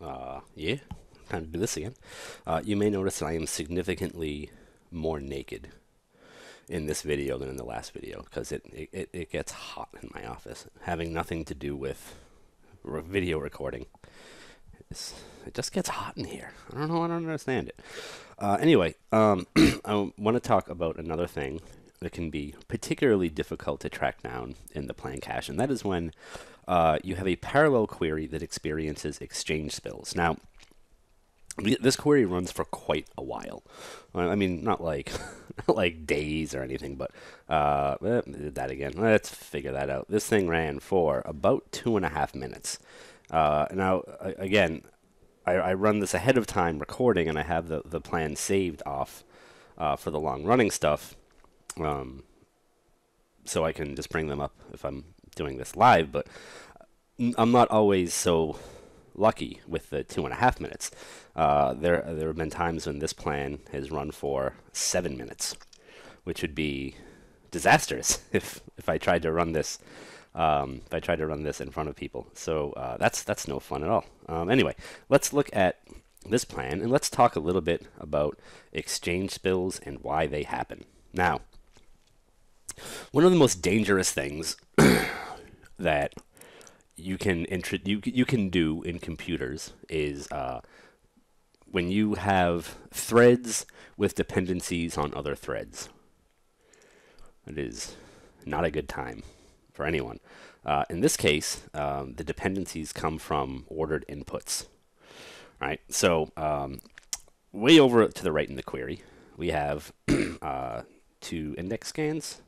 uh, yeah, time to do this again. Uh, you may notice that I am significantly more naked in this video than in the last video because it, it, it gets hot in my office. Having nothing to do with re video recording. It's, it just gets hot in here. I don't know. I don't understand it. Uh, anyway, um, I want to talk about another thing that can be particularly difficult to track down in the plan cache, and that is when uh, you have a parallel query that experiences exchange spills. Now, this query runs for quite a while. I mean, not like not like days or anything, but uh, eh, that again. Let's figure that out. This thing ran for about two and a half minutes. Uh, now, again, I, I, run this ahead of time recording, and I have the the plan saved off uh, for the long running stuff, um, so I can just bring them up if I'm doing this live. But I'm not always so lucky with the two and a half minutes. Uh, there, there have been times when this plan has run for seven minutes, which would be disastrous if if I tried to run this. Um, if I tried to run this in front of people, so uh, that's that's no fun at all. Um, anyway, let's look at this plan and let's talk a little bit about exchange spills and why they happen. Now, one of the most dangerous things that you can you you can do in computers is uh, when you have threads with dependencies on other threads. It is not a good time for anyone. Uh, in this case, um, the dependencies come from ordered inputs. Right. So um, way over to the right in the query, we have uh, two index scans,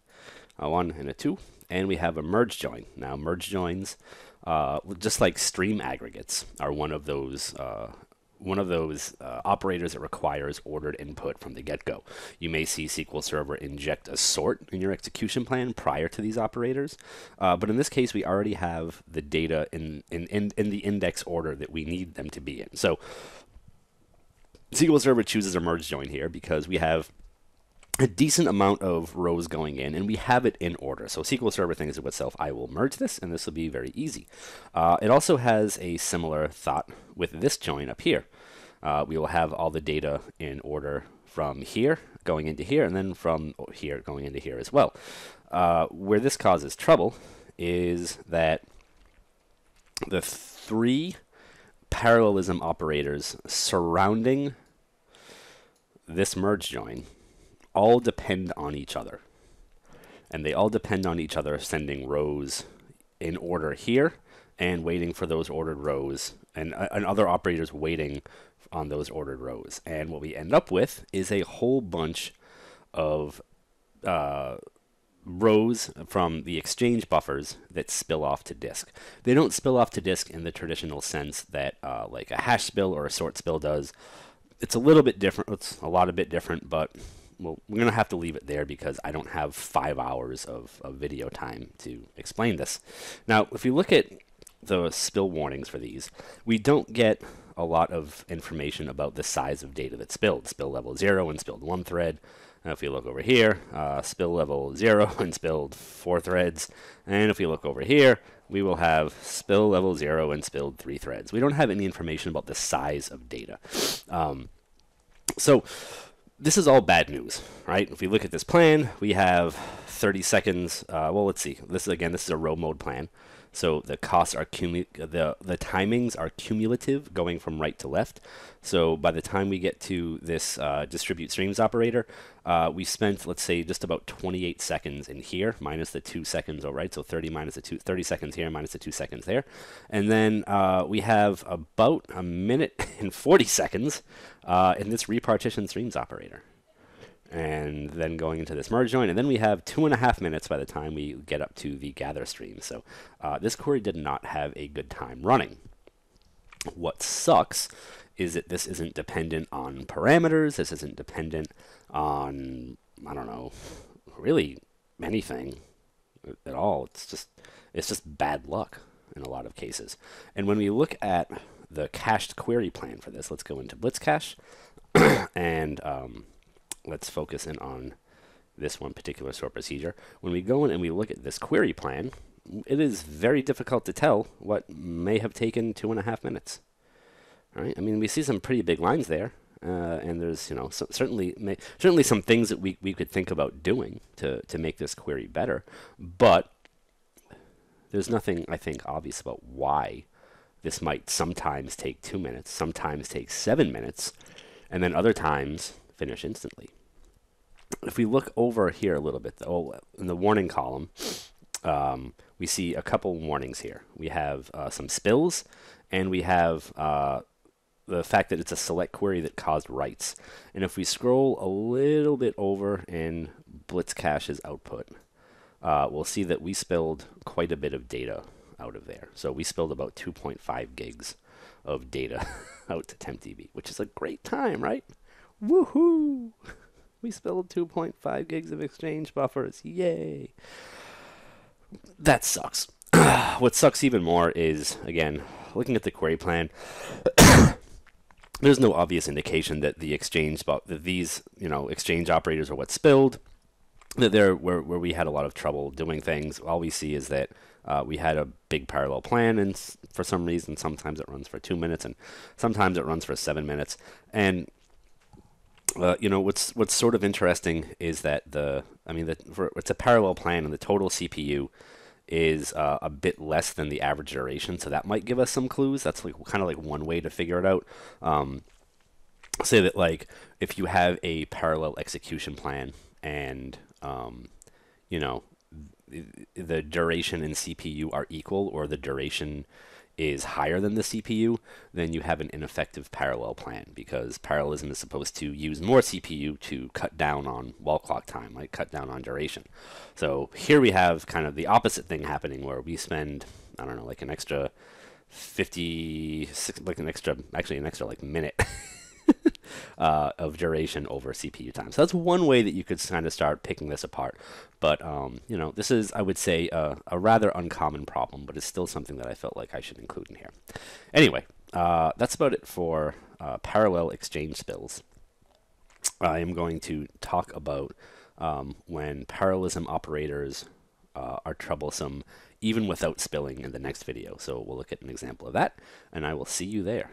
a one and a two, and we have a merge join. Now merge joins uh, just like stream aggregates are one of those uh, one of those uh, operators that requires ordered input from the get-go. You may see SQL Server inject a sort in your execution plan prior to these operators, uh, but in this case, we already have the data in, in, in, in the index order that we need them to be in. So SQL Server chooses a merge join here because we have a decent amount of rows going in, and we have it in order. So SQL Server thinks to itself, I will merge this, and this will be very easy. Uh, it also has a similar thought with this join up here. Uh, we will have all the data in order from here going into here, and then from here going into here as well. Uh, where this causes trouble is that the three parallelism operators surrounding this merge join all depend on each other. And they all depend on each other sending rows in order here and waiting for those ordered rows and, uh, and other operators waiting on those ordered rows. And what we end up with is a whole bunch of uh, rows from the exchange buffers that spill off to disk. They don't spill off to disk in the traditional sense that uh, like a hash spill or a sort spill does. It's a little bit different. It's a lot a bit different, but well, we're going to have to leave it there because I don't have five hours of, of video time to explain this. Now, if you look at the spill warnings for these, we don't get a lot of information about the size of data that's spilled. Spill level 0 and spilled 1 thread. Now, if you look over here, uh, spill level 0 and spilled 4 threads. And if you look over here, we will have spill level 0 and spilled 3 threads. We don't have any information about the size of data. Um, so this is all bad news, right? If we look at this plan, we have 30 seconds. Uh, well, let's see. This is again, this is a row mode plan. So the costs are cumu- the the timings are cumulative, going from right to left. So by the time we get to this uh, distribute streams operator, uh, we spent let's say just about 28 seconds in here, minus the two seconds. All right, so 30 minus the two, 30 seconds here, minus the two seconds there, and then uh, we have about a minute and 40 seconds uh, in this repartition streams operator and then going into this merge join. And then we have two and a half minutes by the time we get up to the gather stream. So uh, this query did not have a good time running. What sucks is that this isn't dependent on parameters. This isn't dependent on, I don't know, really anything at all. It's just, it's just bad luck in a lot of cases. And when we look at the cached query plan for this, let's go into Blitzcache and um, let's focus in on this one particular stored procedure. When we go in and we look at this query plan, it is very difficult to tell what may have taken two and a half minutes. Right? I mean, we see some pretty big lines there, uh, and there's you know so certainly certainly some things that we, we could think about doing to to make this query better, but there's nothing I think obvious about why this might sometimes take two minutes, sometimes take seven minutes, and then other times finish instantly. If we look over here a little bit, though, in the warning column, um, we see a couple warnings here. We have uh, some spills, and we have uh, the fact that it's a select query that caused writes. And if we scroll a little bit over in Blitzcache's output, uh, we'll see that we spilled quite a bit of data out of there. So we spilled about 2.5 gigs of data out to TempDB, which is a great time, right? Woohoo! We spilled 2.5 gigs of exchange buffers. Yay! That sucks. what sucks even more is, again, looking at the query plan, there's no obvious indication that the exchange, that these, you know, exchange operators are what spilled that there where, where we had a lot of trouble doing things all we see is that uh, we had a big parallel plan and for some reason sometimes it runs for two minutes and sometimes it runs for seven minutes and uh, you know what's what's sort of interesting is that the I mean the, it's a parallel plan and the total CPU is uh, a bit less than the average duration so that might give us some clues. That's like kind of like one way to figure it out. Um, say that like if you have a parallel execution plan and um, you know, the duration and CPU are equal or the duration is higher than the CPU, then you have an ineffective parallel plan because parallelism is supposed to use more CPU to cut down on wall clock time, like cut down on duration. So here we have kind of the opposite thing happening where we spend, I don't know, like an extra 50, like an extra, actually an extra like minute uh, of duration over CPU time. So that's one way that you could kind of start picking this apart. But um, you know, this is I would say a, a, rather uncommon problem, but it's still something that I felt like I should include in here. Anyway, uh, that's about it for uh, parallel exchange spills. I am going to talk about um, when parallelism operators uh, are troublesome even without spilling in the next video. So we'll look at an example of that, and I will see you there.